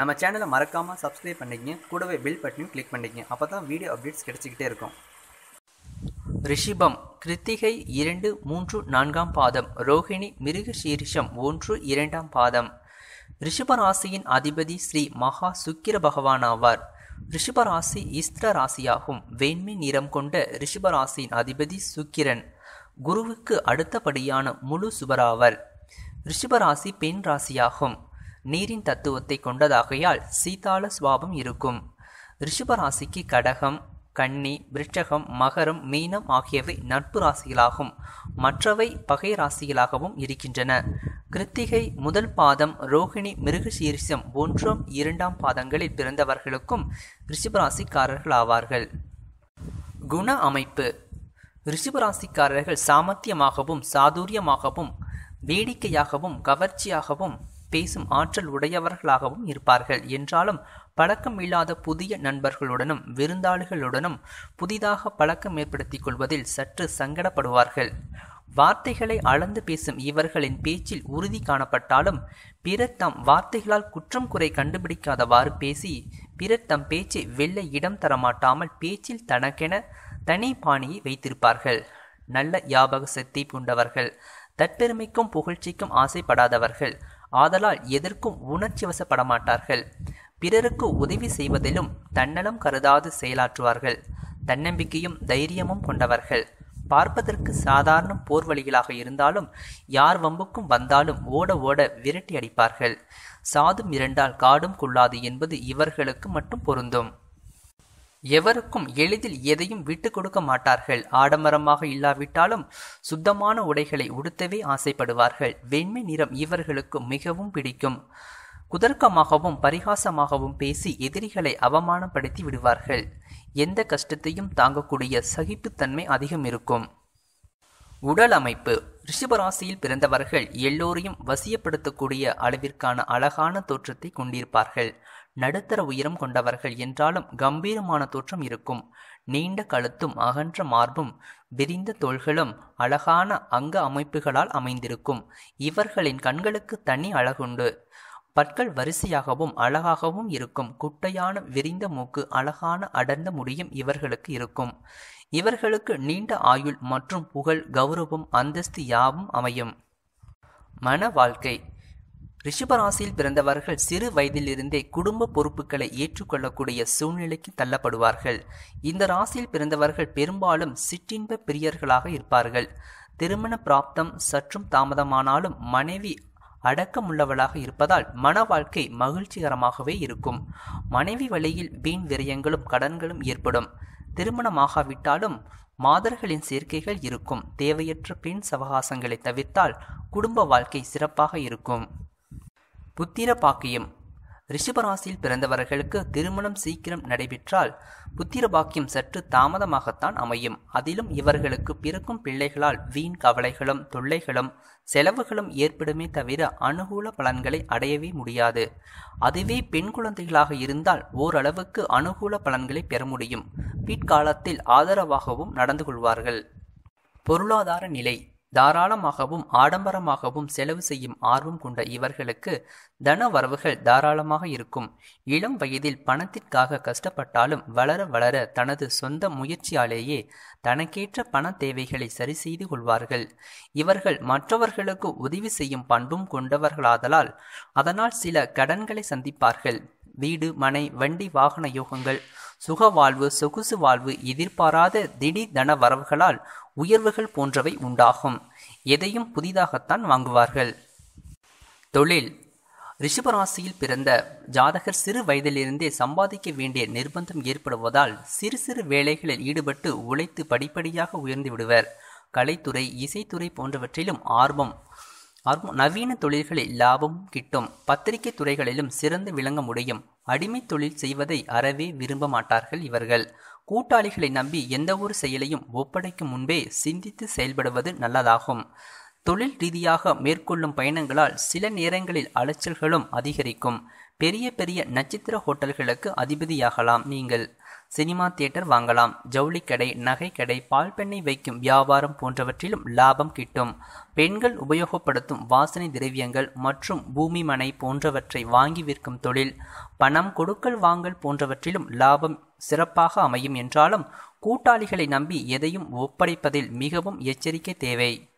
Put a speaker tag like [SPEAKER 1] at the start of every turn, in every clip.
[SPEAKER 1] நம்ம சேனலை மறக்காமல் சப்ஸ்கிரைப் பண்ணிக்கங்க. கூடவே பில் பட்டனையும் கிளிக் பண்ணிக்கங்க. அப்போ தான் வீடியோ அப்டேட்ஸ் கிடைச்சிக்கிட்டே இருக்கும். ரிஷிபம் கிருத்திகை இரண்டு மூன்று நான்காம் பாதம். ரோஹிணி மிருகசீரிஷம் ஒன்று இரண்டாம் பாதம். ரிஷபராசியின் அதிபதி ஸ்ரீ மகா சுக்கிர பகவான் ஆவார். ரிஷபராசி இஸ்திர ராசியாகும் வேண்மை நிறம் கொண்ட ரிஷபராசியின் அதிபதி சுக்கிரன். குருவுக்கு அடுத்தபடியான முழு சுபராவர். ரிஷபராசி பெண் ராசியாகும். நீரின் தத்துவத்தை கொண்டதாகையால் சீதாள சுவாபம் இருக்கும். ரிஷபராசிக்கு கடகம் கன்னி விருட்சகம் மகரம் மீனம் ஆகியவை நட்பு ராசிகளாகும். மற்றவை பகை ராசிகளாகவும் இருக்கின்றன. கிருத்திகை முதல் பாதம் ரோகிணி மிருகசீரிசம் ஒன்றாம் இரண்டாம் பாதங்களில் பிறந்தவர்களுக்கும் ரிஷபராசிக்காரர்கள் ஆவார்கள் குண அமைப்பு. ரிஷபராசிக்காரர்கள் சாமர்த்தியமாகவும் சாதுரியமாகவும் வேடிக்கையாகவும் கவர்ச்சியாகவும் பேசும் ஆற்றல் உடையவர்களாகவும் இருப்பார்கள். என்றாலும் பழக்கம் இல்லாத புதிய நண்பர்களுடனும் விருந்தாளிகளுடனும் புதிதாக பழக்கம் ஏற்படுத்திக் கொள்வதில் சற்று சங்கடப்படுவார்கள். வார்த்தைகளை அளந்து பேசும் இவர்களின் பேச்சில் உறுதி காணப்பட்டாலும் பிறர் தம் வார்த்தைகளால் குற்றம் குறை கண்டுபிடிக்காதவாறு பேசி பிறர் தம் பேச்சை வெல்ல இடம் தரமாட்டாமல் பேச்சில் தனக்கென தனி பாணியை வைத்திருப்பார்கள். நல்ல யாபக சக்தி கொண்டவர்கள் தற்பெருமைக்கும் புகழ்ச்சிக்கும் ஆசைப்படாதவர்கள் ஆதலால் எதற்கும் உணர்ச்சி வசப்பட மாட்டார்கள் பிறருக்கு உதவி செய்வதிலும் தன்னலம் கருதாது செயலாற்றுவார்கள். தன்னம்பிக்கையும் தைரியமும் கொண்டவர்கள். பார்ப்பதற்கு சாதாரண போர்வழிகளாக இருந்தாலும் யார் வம்புக்கும் வந்தாலும் ஓட ஓட விரட்டி அடிப்பார்கள். சாதும் இரண்டால் காடும் கொள்ளாது என்பது இவர்களுக்கு மட்டும் பொருந்தும். எவருக்கும் எளிதில் எதையும் விட்டு கொடுக்க மாட்டார்கள். ஆடம்பரமாக இல்லாவிட்டாலும் சுத்தமான உடைகளை உடுத்தவே ஆசைப்படுவார்கள். வெண்மை நிறம் இவர்களுக்கு மிகவும் பிடிக்கும். குதர்க்கமாகவும் பரிகாசமாகவும் பேசி எதிரிகளை அவமானப்படுத்தி விடுவார்கள். எந்த கஷ்டத்தையும் தாங்கக்கூடிய சகிப்புத்தன்மை அதிகம் இருக்கும். உடல் அமைப்பு. ரிஷபராசியில் பிறந்தவர்கள் எல்லோரையும் வசியப்படுத்தக்கூடிய அளவிற்கான அழகான தோற்றத்தை கொண்டிருப்பார்கள். நடுத்தர உயரம் கொண்டவர்கள் என்றாலும் கம்பீரமான தோற்றம் இருக்கும். நீண்ட கழுத்தும் அகன்ற மார்பும் விரிந்த தோள்களும் அழகான அங்க அமைப்புகளால் அமைந்திருக்கும். இவர்களின் கண்களுக்கு தனி அழகுண்டு. பற்கள் வரிசையாகவும் அழகாகவும் இருக்கும். குட்டையான விரிந்த மூக்கு அழகான அடர்ந்த முடியும் இவர்களுக்கு இருக்கும். இவர்களுக்கு நீண்ட ஆயுள் மற்றும் புகழ் கௌரவம் அந்தஸ்து யாவும் அமையும். மன வாழ்க்கை. ரிஷபராசியில் பிறந்தவர்கள் சிறு வயதிலிருந்தே குடும்ப பொறுப்புகளை ஏற்றுக்கொள்ளக்கூடிய சூழ்நிலைக்கு தள்ளப்படுவார்கள். இந்த ராசியில் பிறந்தவர்கள் பெரும்பாலும் சிற்றின்ப பிரியர்களாக இருப்பார்கள். திருமண பிராப்தம் சற்றும் தாமதமானாலும் மனைவி அடக்கமுள்ளவளாக இருப்பதால் மன வாழ்க்கை மகிழ்ச்சிகரமாகவே இருக்கும். மனைவி வழியில் வீண் விரயங்களும் கடன்களும் ஏற்படும். திருமணமாகாவிட்டாலும் மாதர்களின் சேர்க்கைகள் இருக்கும். தேவையற்ற பெண் சவகாசங்களை தவிர்த்தால் குடும்ப வாழ்க்கை சிறப்பாக இருக்கும். புத்திர பாக்கியம் ரிஷபராசியில் பிறந்தவர்களுக்கு திருமணம் சீக்கிரம் நடைபெற்றால் புத்திர பாக்கியம் சற்று தாமதமாகத்தான் அமையும். அதிலும் இவர்களுக்கு பிறக்கும் பிள்ளைகளால் வீண் கவலைகளும் தொல்லைகளும் செலவுகளும் ஏற்படுமே தவிர அனுகூல பலன்களை அடையவே முடியாது. அதுவே பெண் குழந்தைகளாக இருந்தால் ஓரளவுக்கு அனுகூல பலன்களை பெற முடியும். பிற்காலத்தில் ஆதரவாகவும் நடந்து கொள்வார்கள். பொருளாதார நிலை. தாராளமாகவும் ஆடம்பரமாகவும் செலவு செய்யும் ஆர்வம் கொண்ட இவர்களுக்கு தன வரவுகள் தாராளமாக இருக்கும். இளம் வயதில் பணத்திற்காக கஷ்டப்பட்டாலும் வளர வளர தனது சொந்த முயற்சியாலேயே தனக்கேற்ற பண தேவைகளை சரி செய்து கொள்வார்கள். இவர்கள் மற்றவர்களுக்கு உதவி செய்யும் பண்பும் கொண்டவர்களாதலால் அதனால் சில கடன்களை சந்திப்பார்கள். வீடு மனை வண்டி வாகன யோகங்கள் சுக வாழ்வு சொகுசு வாழ்வு எதிர்பாராத திடீர் தன வரவுகளால் உயர்வுகள் போன்றவை உண்டாகும். எதையும் புதிதாகத்தான் வாங்குவார்கள். தொழில். ரிஷபராசியில் பிறந்த ஜாதகர் சிறு வயதிலிருந்தே சம்பாதிக்க வேண்டிய நிர்பந்தம் ஏற்படுவதால் சிறு சிறு வேலைகளில் ஈடுபட்டு உழைத்து படிப்படியாக உயர்ந்து விடுவர். கலைத்துறை இசைத்துறை போன்றவற்றிலும் ஆர்வம் ஆர்வம் நவீன தொழில்களில் லாபமும் கிட்டும். பத்திரிகை துறைகளிலும் சிறந்து விளங்க முடியும். அடிமை தொழில் செய்வதை அறவே விரும்ப மாட்டார்கள் இவர்கள். கூட்டாளிகளை நம்பி எந்த ஒரு செயலையும் ஒப்படைக்கும் முன்பே சிந்தித்து செயல்படுவது நல்லதாகும். தொழில் ரீதியாக மேற்கொள்ளும் பயணங்களால் சில நேரங்களில் அலைச்சல்களும் அதிகரிக்கும். பெரிய பெரிய நட்சத்திர ஹோட்டல்களுக்கு அதிபதியாகலாம் நீங்கள். சினிமா தியேட்டர் வாங்கலாம். ஜவுளிக்கடை நகைக்கடை பால் பெண்ணை வைக்கும் வியாபாரம் போன்றவற்றிலும் லாபம் கிட்டும். பெண்கள் உபயோகப்படுத்தும் வாசனை திரவியங்கள் மற்றும் பூமி மனை போன்றவற்றை வாங்கி விற்கும் தொழில். பணம் கொடுக்கல் வாங்கல் போன்றவற்றிலும் லாபம் சிறப்பாக அமையும் என்றாலும் கூட்டாளிகளை நம்பி எதையும் ஒப்படைப்பதில் மிகவும் எச்சரிக்கை தேவை.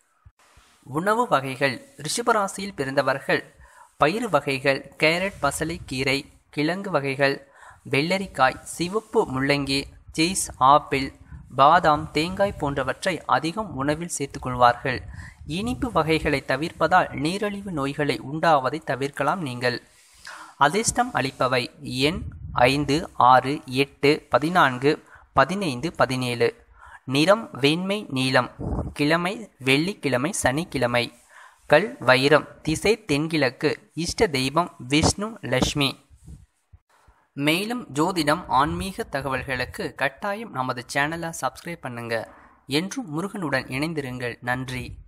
[SPEAKER 1] உணவு வகைகள். ரிஷபராசியில் பிறந்தவர்கள். பயிறு வகைகள். கேரட் பசலை கீரை கிழங்கு வகைகள். வெள்ளரிக்காய் சிவப்பு முள்ளங்கி சீஸ் ஆப்பிள் பாதாம் தேங்காய் போன்றவற்றை அதிகம் உணவில் சேர்த்துக்கொள்வார்கள். இனிப்பு வகைகளை தவிர்ப்பதால் நீரிழிவு நோய்களை உண்டாவதை தவிர்க்கலாம் நீங்கள். அதிர்ஷ்டம் அளிப்பவை எண் ஐந்து ஆறு எட்டு பதினான்கு பதினைந்து பதினேழு. நிறம் வெண்மை நீலம். கிழமை வெள்ளிக்கிழமை சனிக்கிழமை. கல் வைரம். திசை தென்கிழக்கு. இஷ்ட தெய்வம் விஷ்ணு லட்சுமி மேலும் ஜோதிடம் ஆன்மீக தகவல்களுக்கு கட்டாயம் நமது சேனலை சப்ஸ்கிரைப் பண்ணுங்க. என்றும் முருகனுடன் இணைந்திருங்கள். நன்றி.